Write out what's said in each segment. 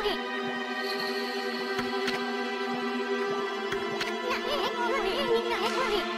Thank you.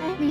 Wait.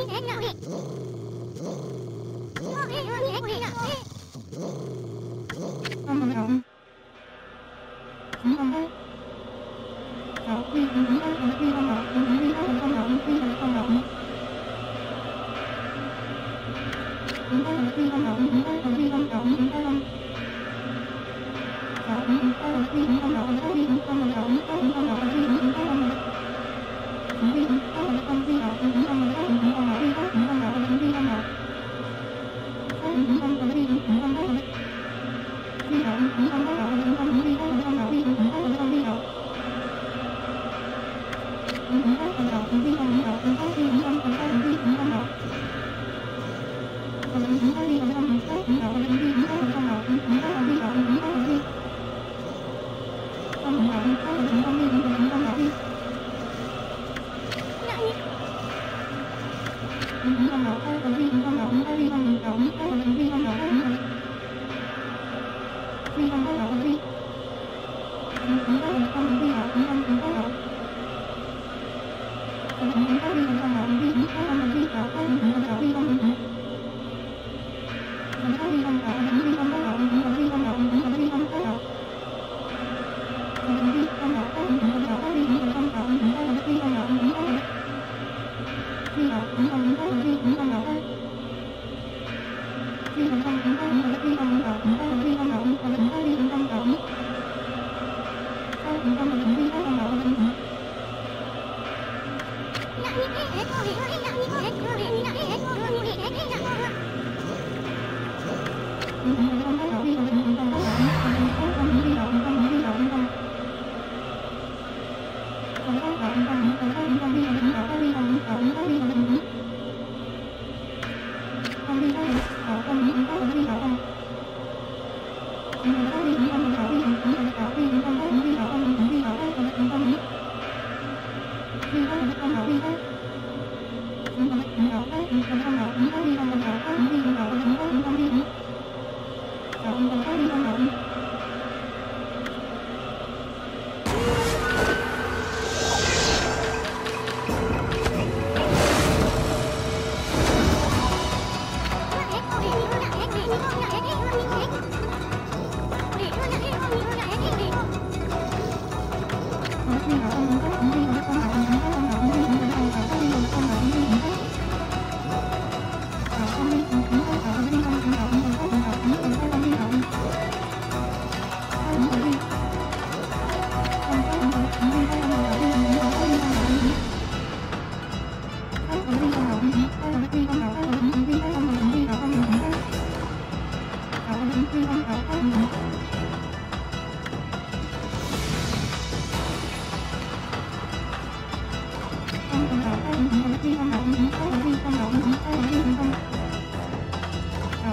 Thank you. Mm-hmm.